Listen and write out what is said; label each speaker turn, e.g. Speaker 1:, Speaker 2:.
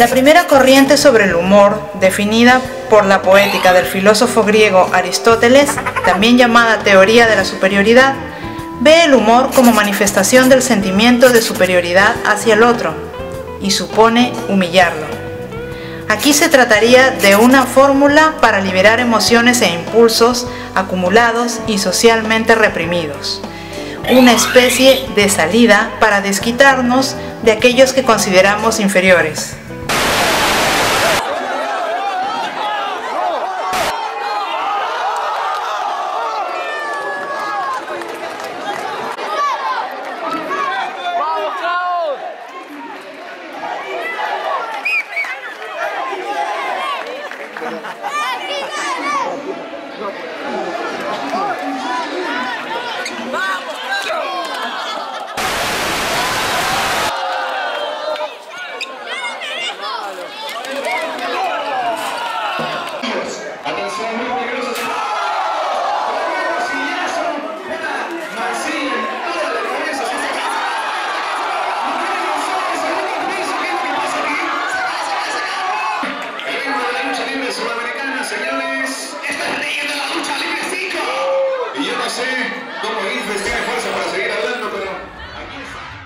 Speaker 1: La primera corriente sobre el humor, definida por la poética del filósofo griego Aristóteles, también llamada teoría de la superioridad, ve el humor como manifestación del sentimiento de superioridad hacia el otro y supone humillarlo. Aquí se trataría de una fórmula para liberar emociones e impulsos acumulados y socialmente reprimidos, una especie de salida para desquitarnos de aquellos que consideramos inferiores.
Speaker 2: Sudamericana, señores. Esta es la la lucha libre 5. Y yo no sé cómo ir, tiene fuerza para seguir hablando, pero aquí está.